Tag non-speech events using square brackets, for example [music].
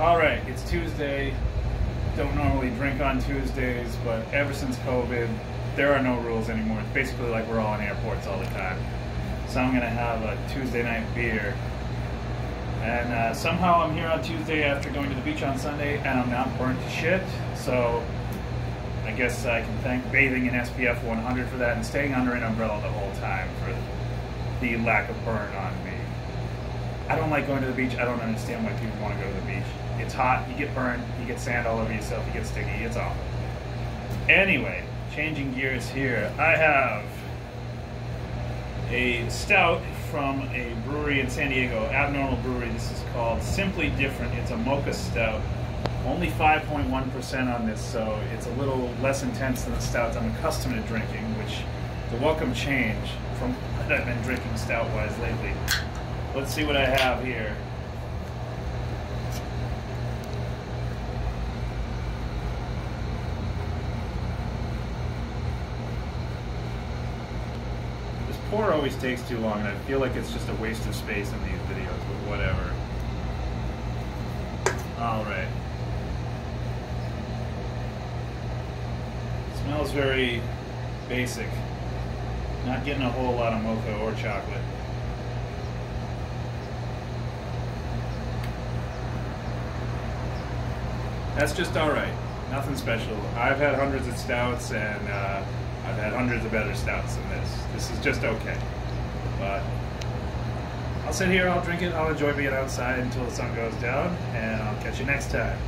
All right, it's Tuesday. Don't normally drink on Tuesdays, but ever since COVID, there are no rules anymore. It's basically like we're all in airports all the time. So I'm gonna have a Tuesday night beer. And uh, somehow I'm here on Tuesday after going to the beach on Sunday, and I'm not burnt to shit. So I guess I can thank bathing in SPF 100 for that, and staying under an umbrella the whole time for the lack of burn on me. I don't like going to the beach. I don't understand why people want to go to the beach. It's hot, you get burned, you get sand all over yourself, you get sticky, it's awful. Anyway, changing gears here, I have a stout from a brewery in San Diego, Abnormal Brewery. This is called Simply Different. It's a mocha stout. Only 5.1% on this, so it's a little less intense than the stouts I'm accustomed to drinking, which the welcome change from [laughs] what I've been drinking stout-wise lately. Let's see what I have here. This pour always takes too long, and I feel like it's just a waste of space in these videos, but whatever. Alright. Smells very basic. Not getting a whole lot of mocha or chocolate. That's just alright. Nothing special. I've had hundreds of stouts and uh, I've had hundreds of better stouts than this. This is just okay. But I'll sit here, I'll drink it, I'll enjoy being outside until the sun goes down, and I'll catch you next time.